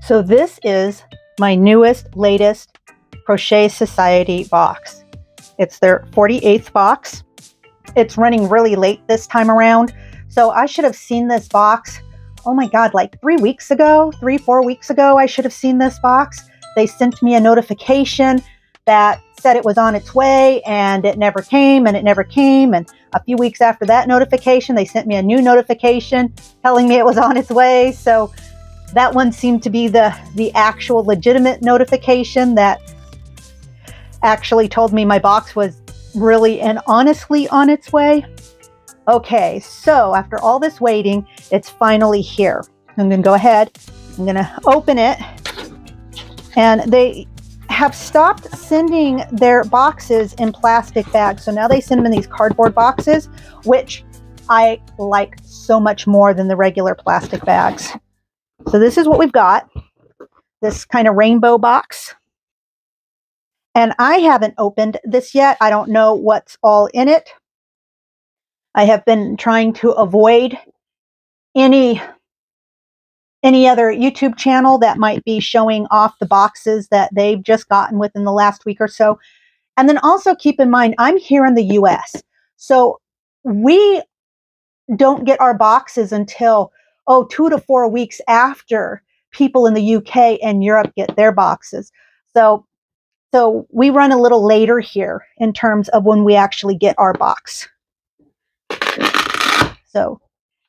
So this is my newest, latest Crochet Society box. It's their 48th box. It's running really late this time around. So I should have seen this box, oh my God, like three weeks ago, three, four weeks ago, I should have seen this box. They sent me a notification that said it was on its way and it never came and it never came. And a few weeks after that notification, they sent me a new notification telling me it was on its way. So that one seemed to be the, the actual legitimate notification that actually told me my box was really and honestly on its way. Okay, so after all this waiting, it's finally here. I'm going to go ahead, I'm going to open it. And they have stopped sending their boxes in plastic bags. So now they send them in these cardboard boxes, which I like so much more than the regular plastic bags. So this is what we've got this kind of rainbow box. And I haven't opened this yet. I don't know what's all in it. I have been trying to avoid any any other YouTube channel that might be showing off the boxes that they've just gotten within the last week or so. And then also keep in mind, I'm here in the US. So we don't get our boxes until, oh, two to four weeks after people in the UK and Europe get their boxes. So, so we run a little later here in terms of when we actually get our box. So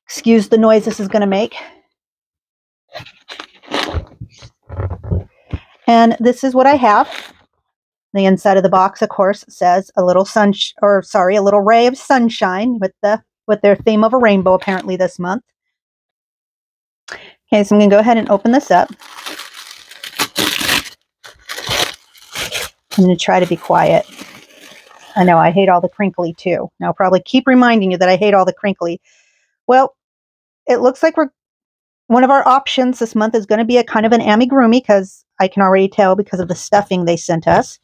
excuse the noise this is going to make. And this is what I have. The inside of the box, of course, says a little sun, or sorry, a little ray of sunshine with the with their theme of a rainbow apparently this month. Okay, so I'm going to go ahead and open this up. I'm going to try to be quiet. I know I hate all the crinkly too. Now, I'll probably keep reminding you that I hate all the crinkly. Well, it looks like we're one of our options this month is going to be a kind of an amigurumi because I can already tell because of the stuffing they sent us.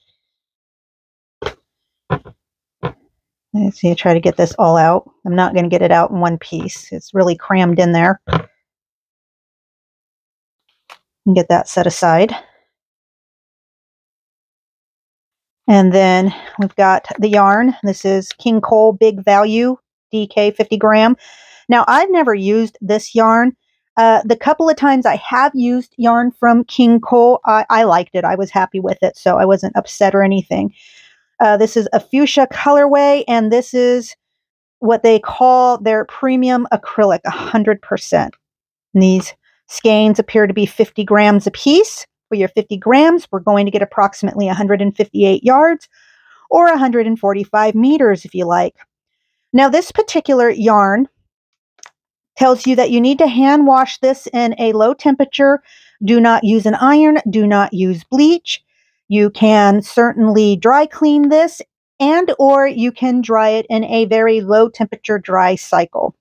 Let's see, I try to get this all out. I'm not going to get it out in one piece. It's really crammed in there. And get that set aside. And then we've got the yarn. This is King Cole Big Value DK 50 gram. Now, I've never used this yarn. Uh, the couple of times I have used yarn from King Cole, I, I, liked it. I was happy with it, so I wasn't upset or anything. Uh, this is a fuchsia colorway, and this is what they call their premium acrylic, 100%. And these skeins appear to be 50 grams a piece. For your 50 grams, we're going to get approximately 158 yards or 145 meters if you like. Now, this particular yarn tells you that you need to hand wash this in a low temperature. Do not use an iron, do not use bleach. You can certainly dry clean this and or you can dry it in a very low temperature dry cycle.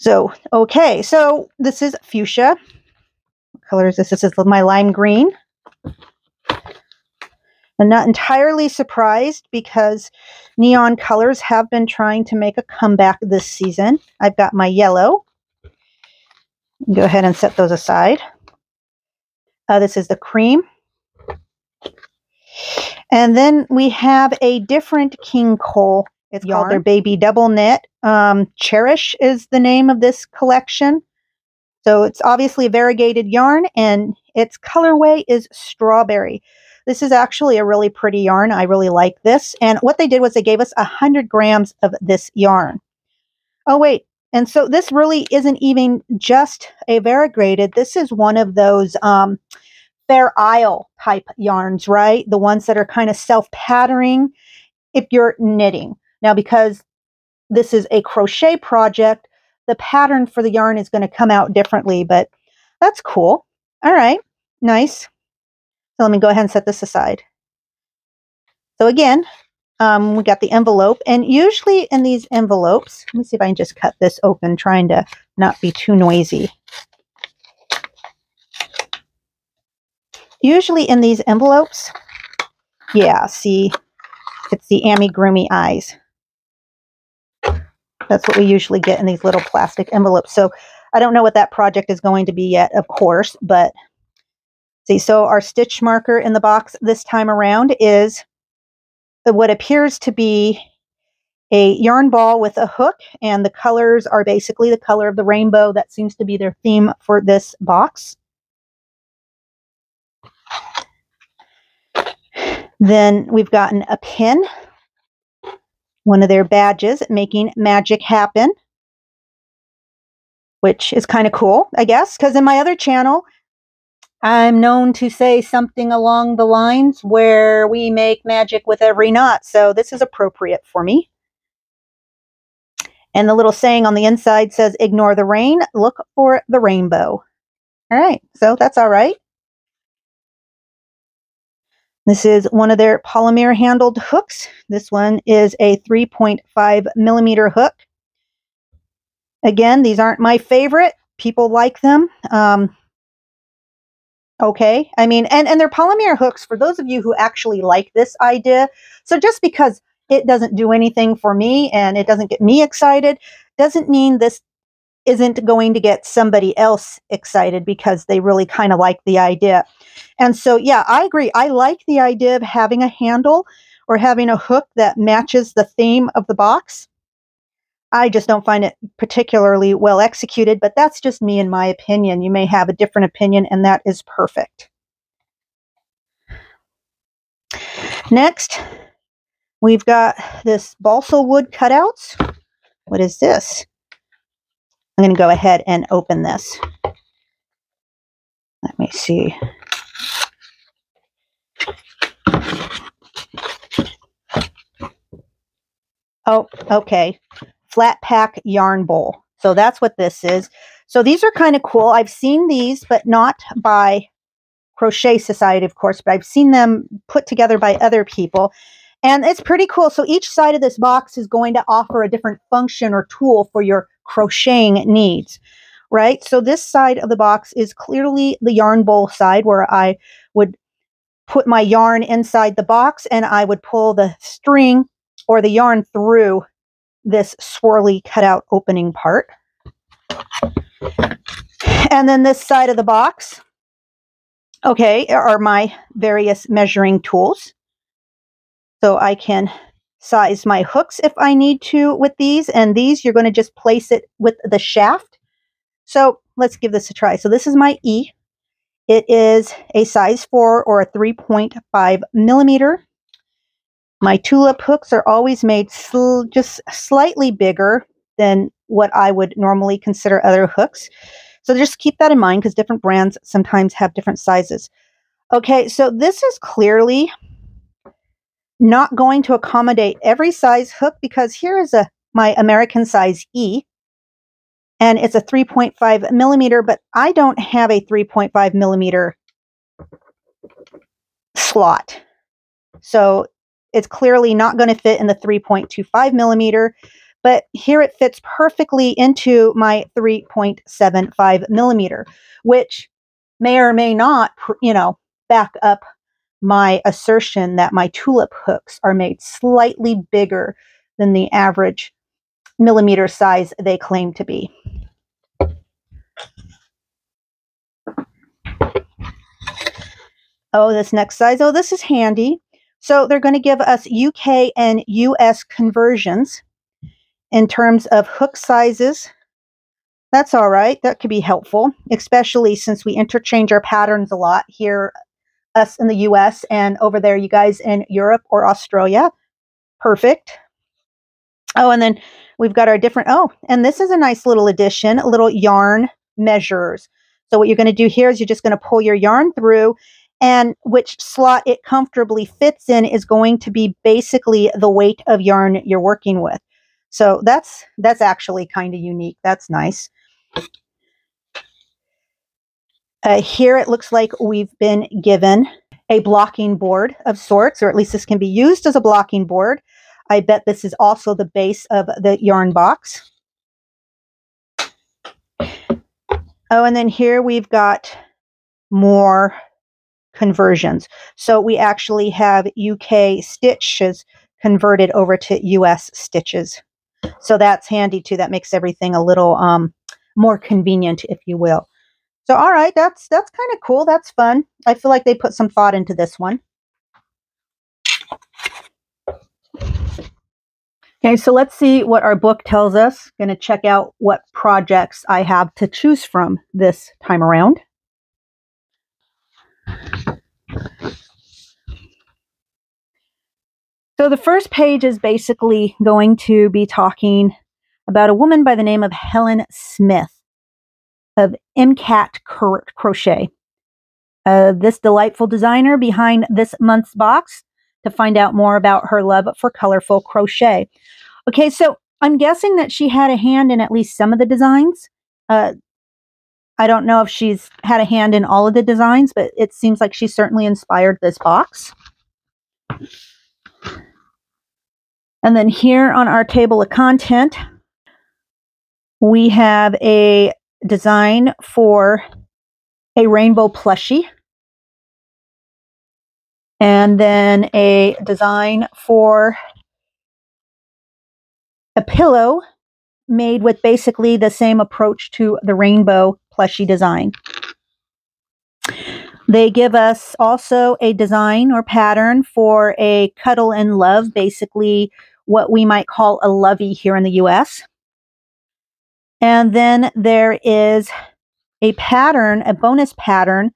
So, okay, so this is fuchsia. What color is this? This is my lime green. I'm not entirely surprised because neon colors have been trying to make a comeback this season. I've got my yellow. Go ahead and set those aside. Uh, this is the cream. And then we have a different King Cole. It's yarn. called their Baby Double Knit. Um, Cherish is the name of this collection. So it's obviously a variegated yarn and its colorway is strawberry. This is actually a really pretty yarn. I really like this. And what they did was they gave us 100 grams of this yarn. Oh, wait. And so this really isn't even just a variegated. This is one of those um, Fair Isle type yarns, right? The ones that are kind of self-patterning if you're knitting. Now, because this is a crochet project, the pattern for the yarn is going to come out differently, but that's cool. All right, nice. So let me go ahead and set this aside. So again, um, we got the envelope. And usually in these envelopes, let me see if I can just cut this open, trying to not be too noisy. Usually in these envelopes, yeah, see, it's the amigurumi eyes. That's what we usually get in these little plastic envelopes. So I don't know what that project is going to be yet, of course, but see, so our stitch marker in the box this time around is what appears to be a yarn ball with a hook, and the colors are basically the color of the rainbow. That seems to be their theme for this box. Then we've gotten a pin, one of their badges, making magic happen, which is kind of cool, I guess, because in my other channel, I'm known to say something along the lines where we make magic with every knot. So this is appropriate for me. And the little saying on the inside says, ignore the rain, look for the rainbow. All right, so that's all right. This is one of their polymer handled hooks. This one is a 3.5 millimeter hook. Again, these aren't my favorite. People like them. Um, okay. I mean, and, and they're polymer hooks for those of you who actually like this idea. So just because it doesn't do anything for me and it doesn't get me excited doesn't mean this isn't going to get somebody else excited because they really kind of like the idea. And so, yeah, I agree. I like the idea of having a handle or having a hook that matches the theme of the box. I just don't find it particularly well executed, but that's just me in my opinion. You may have a different opinion, and that is perfect. Next, we've got this balsa wood cutouts. What is this? I'm going to go ahead and open this. Let me see. Oh, okay. Flat pack yarn bowl. So that's what this is. So these are kind of cool. I've seen these, but not by Crochet Society, of course, but I've seen them put together by other people. And it's pretty cool. So each side of this box is going to offer a different function or tool for your crocheting needs, right? So this side of the box is clearly the yarn bowl side where I would put my yarn inside the box and I would pull the string or the yarn through this swirly cutout opening part. And then this side of the box, okay, are my various measuring tools. So I can size my hooks if I need to with these. And these, you're going to just place it with the shaft. So let's give this a try. So this is my E. It is a size 4 or a 3.5 millimeter. My tulip hooks are always made sl just slightly bigger than what I would normally consider other hooks. So just keep that in mind because different brands sometimes have different sizes. Okay, so this is clearly not going to accommodate every size hook because here is a my American size E and it's a 3.5 millimeter, but I don't have a 3.5 millimeter slot. So it's clearly not going to fit in the 3.25 millimeter, but here it fits perfectly into my 3.75 millimeter, which may or may not, you know, back up my assertion that my tulip hooks are made slightly bigger than the average millimeter size they claim to be. Oh, this next size. Oh, this is handy. So they're going to give us UK and US conversions in terms of hook sizes. That's all right. That could be helpful, especially since we interchange our patterns a lot here us in the US and over there, you guys in Europe or Australia. Perfect. Oh, and then we've got our different, oh, and this is a nice little addition, a little yarn measures. So what you're going to do here is you're just going to pull your yarn through and which slot it comfortably fits in is going to be basically the weight of yarn you're working with. So that's that's actually kind of unique. That's nice. Uh, here it looks like we've been given a blocking board of sorts, or at least this can be used as a blocking board. I bet this is also the base of the yarn box. Oh, and then here we've got more conversions. So we actually have UK stitches converted over to US stitches. So that's handy too. That makes everything a little um, more convenient, if you will. So, all right, that's that's kind of cool. That's fun. I feel like they put some thought into this one. Okay, so let's see what our book tells us. Going to check out what projects I have to choose from this time around. So the first page is basically going to be talking about a woman by the name of Helen Smith of MCAT Crochet. Uh, this delightful designer behind this month's box to find out more about her love for colorful crochet. Okay, so I'm guessing that she had a hand in at least some of the designs. Uh, I don't know if she's had a hand in all of the designs, but it seems like she certainly inspired this box. And then here on our table of content, we have a design for a rainbow plushie. And then a design for a pillow made with basically the same approach to the rainbow plushie design. They give us also a design or pattern for a cuddle and love, basically what we might call a lovey here in the US. And then there is a pattern, a bonus pattern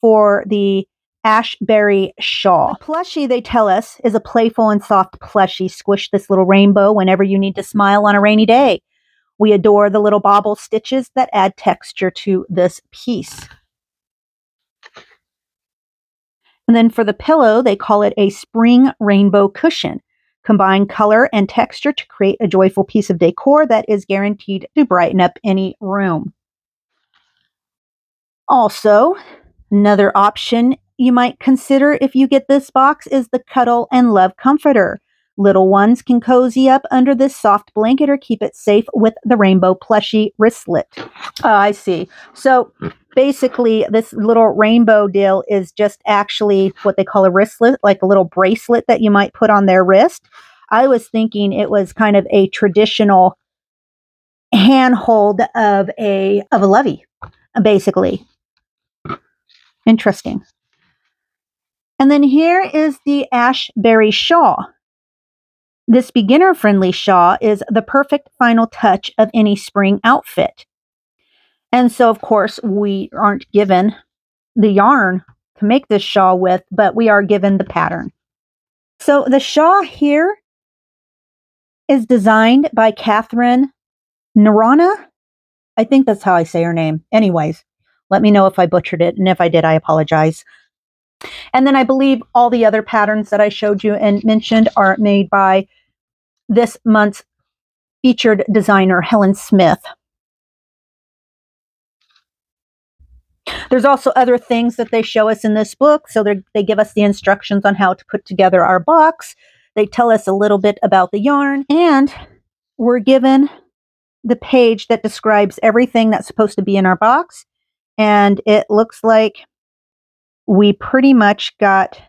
for the Ashberry shawl. The plushie, they tell us, is a playful and soft plushie. Squish this little rainbow whenever you need to smile on a rainy day. We adore the little bobble stitches that add texture to this piece. And then for the pillow, they call it a spring rainbow cushion. Combine color and texture to create a joyful piece of decor that is guaranteed to brighten up any room. Also, another option you might consider if you get this box is the Cuddle and Love Comforter. Little ones can cozy up under this soft blanket or keep it safe with the rainbow plushie wristlet. Uh, I see. So basically, this little rainbow deal is just actually what they call a wristlet, like a little bracelet that you might put on their wrist. I was thinking it was kind of a traditional handhold of a of a lovey, basically. Interesting. And then here is the Ashberry shawl. This beginner friendly shawl is the perfect final touch of any spring outfit. And so, of course, we aren't given the yarn to make this shawl with, but we are given the pattern. So the shawl here is designed by Catherine Narana. I think that's how I say her name. Anyways, let me know if I butchered it. And if I did, I apologize. And then I believe all the other patterns that I showed you and mentioned are made by this month's featured designer, Helen Smith. There's also other things that they show us in this book. So they give us the instructions on how to put together our box. They tell us a little bit about the yarn, and we're given the page that describes everything that's supposed to be in our box. And it looks like we pretty much got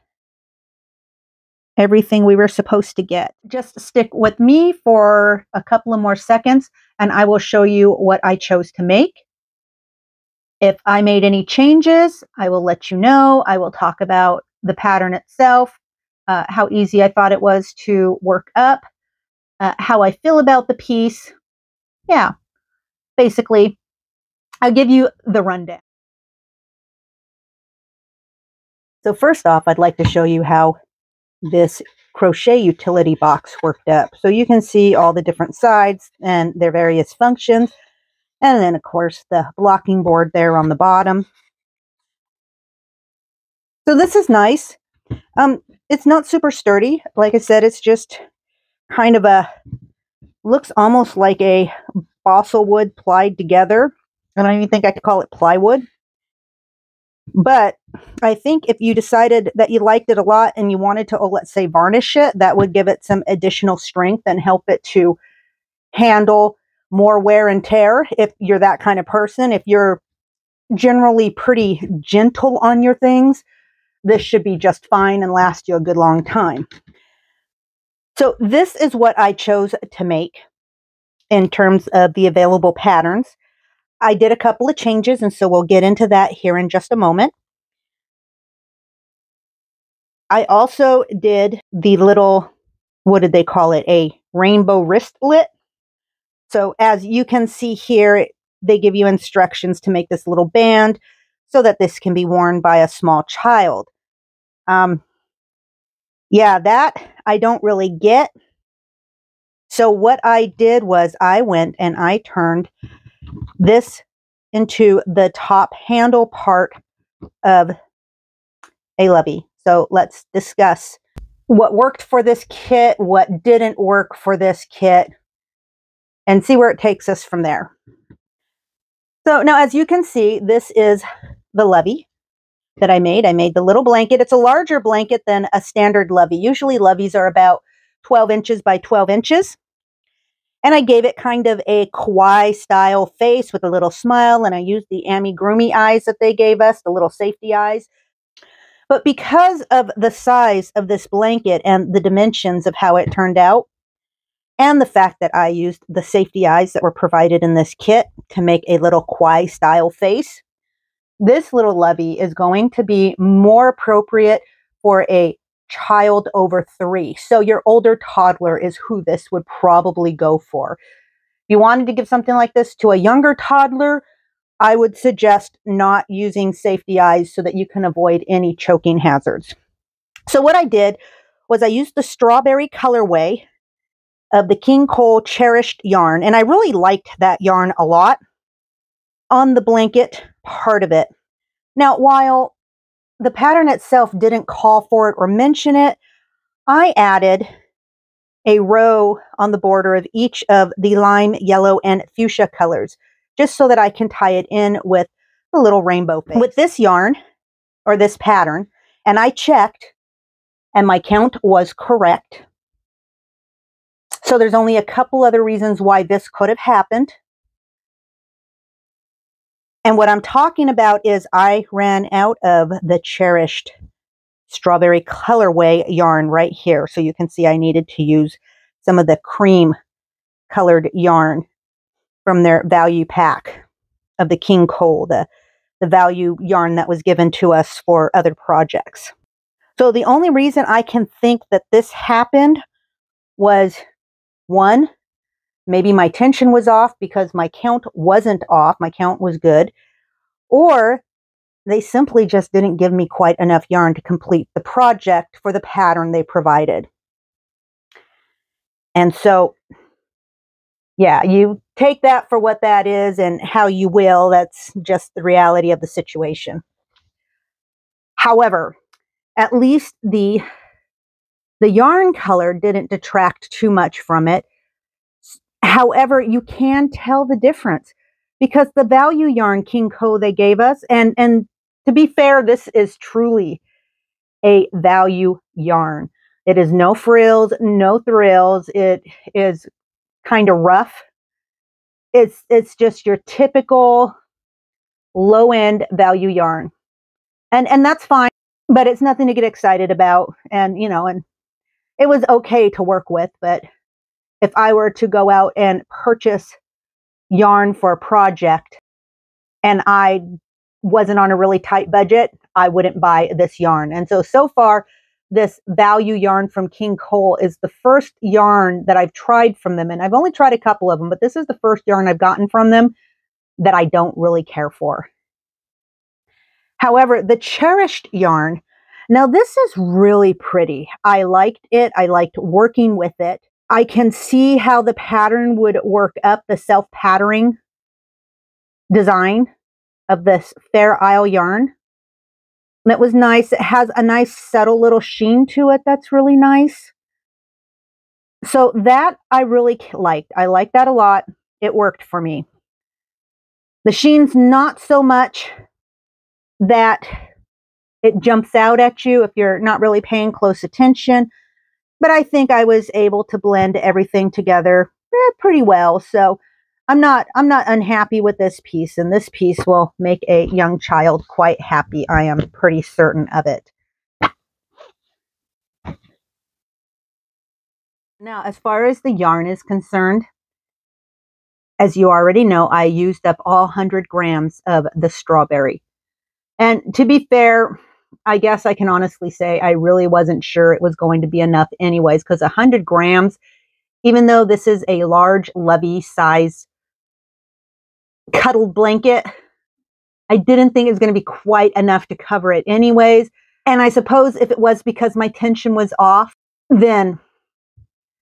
everything we were supposed to get. Just stick with me for a couple of more seconds and I will show you what I chose to make. If I made any changes, I will let you know. I will talk about the pattern itself, uh, how easy I thought it was to work up, uh, how I feel about the piece. Yeah, basically, I'll give you the rundown. So first off, I'd like to show you how this crochet utility box worked up. So you can see all the different sides and their various functions. And then, of course, the blocking board there on the bottom. So this is nice. Um, it's not super sturdy. Like I said, it's just kind of a, looks almost like a balsa wood plied together. I don't even think I could call it plywood. But I think if you decided that you liked it a lot and you wanted to, oh, let's say, varnish it, that would give it some additional strength and help it to handle more wear and tear if you're that kind of person. If you're generally pretty gentle on your things, this should be just fine and last you a good long time. So this is what I chose to make in terms of the available patterns. I did a couple of changes, and so we'll get into that here in just a moment. I also did the little, what did they call it? A rainbow wristlet. So as you can see here, they give you instructions to make this little band so that this can be worn by a small child. Um, yeah, that I don't really get. So what I did was I went and I turned this into the top handle part of a lovey. So let's discuss what worked for this kit, what didn't work for this kit, and see where it takes us from there. So now, as you can see, this is the lovey that I made. I made the little blanket. It's a larger blanket than a standard lovey. Usually loveys are about 12 inches by 12 inches. And I gave it kind of a kawaii style face with a little smile. And I used the amigurumi eyes that they gave us, the little safety eyes. But because of the size of this blanket and the dimensions of how it turned out, and the fact that I used the safety eyes that were provided in this kit to make a little kawaii style face, this little lovey is going to be more appropriate for a child over three. So your older toddler is who this would probably go for. If you wanted to give something like this to a younger toddler, I would suggest not using safety eyes so that you can avoid any choking hazards. So what I did was I used the strawberry colorway of the King Cole cherished yarn, and I really liked that yarn a lot on the blanket part of it. Now, while the pattern itself didn't call for it or mention it, I added a row on the border of each of the lime, yellow, and fuchsia colors, just so that I can tie it in with a little rainbow face. With this yarn, or this pattern, and I checked, and my count was correct. So there's only a couple other reasons why this could have happened. And what I'm talking about is I ran out of the cherished strawberry colorway yarn right here. So you can see I needed to use some of the cream colored yarn from their value pack of the King Cole, the, the value yarn that was given to us for other projects. So the only reason I can think that this happened was one, maybe my tension was off because my count wasn't off, my count was good, or they simply just didn't give me quite enough yarn to complete the project for the pattern they provided. And so, yeah, you take that for what that is and how you will. That's just the reality of the situation. However, at least the the yarn color didn't detract too much from it. However, you can tell the difference because the value yarn King Cole they gave us, and and to be fair, this is truly a value yarn. It is no frills, no thrills. It is kind of rough. It's it's just your typical low end value yarn, and and that's fine. But it's nothing to get excited about, and you know, and it was okay to work with. But if I were to go out and purchase yarn for a project and I wasn't on a really tight budget, I wouldn't buy this yarn. And so, so far, this value yarn from King Cole is the first yarn that I've tried from them. And I've only tried a couple of them, but this is the first yarn I've gotten from them that I don't really care for. However, the cherished yarn, now this is really pretty. I liked it. I liked working with it. I can see how the pattern would work up the self patterning design of this Fair Isle yarn. That was nice. It has a nice subtle little sheen to it that's really nice. So that I really liked. I liked that a lot. It worked for me. The sheen's not so much that it jumps out at you if you're not really paying close attention but I think I was able to blend everything together eh, pretty well. So I'm not I'm not unhappy with this piece, and this piece will make a young child quite happy. I am pretty certain of it. Now, as far as the yarn is concerned, As you already know, I used up all 100 grams of the strawberry. And to be fair, I guess I can honestly say I really wasn't sure it was going to be enough anyways, because 100 grams, even though this is a large lovey size cuddled blanket, I didn't think it was going to be quite enough to cover it anyways. And I suppose if it was because my tension was off, then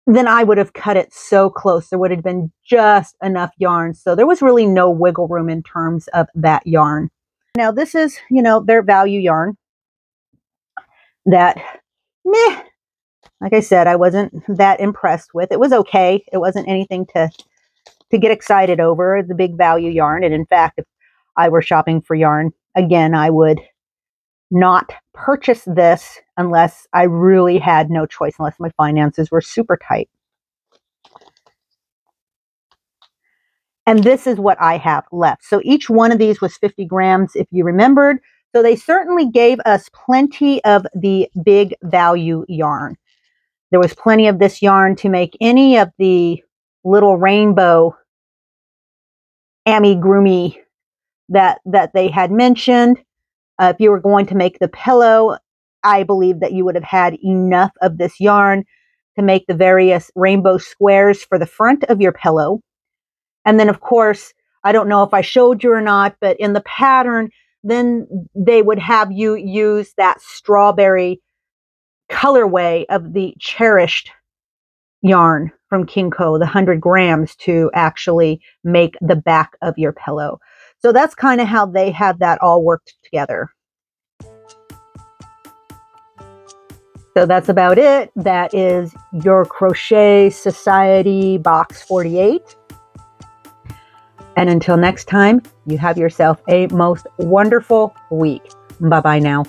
then I would have cut it so close. There would have been just enough yarn. So there was really no wiggle room in terms of that yarn. Now this is, you know, their value yarn that meh, like I said, I wasn't that impressed with. It was okay. It wasn't anything to to get excited over. The big value yarn. And in fact, if I were shopping for yarn, again, I would not purchase this unless I really had no choice, unless my finances were super tight. And this is what I have left. So each one of these was 50 grams, if you remembered. So they certainly gave us plenty of the big value yarn. There was plenty of this yarn to make any of the little rainbow amigurumi that that they had mentioned. Uh, if you were going to make the pillow, I believe that you would have had enough of this yarn to make the various rainbow squares for the front of your pillow. And then, of course, I don't know if I showed you or not, but in the pattern, then they would have you use that strawberry colorway of the cherished yarn from King Cole, the 100 grams, to actually make the back of your pillow. So that's kind of how they had that all worked together. So that's about it. That is your Crochet Society Box 48. And until next time, you have yourself a most wonderful week. Bye bye now.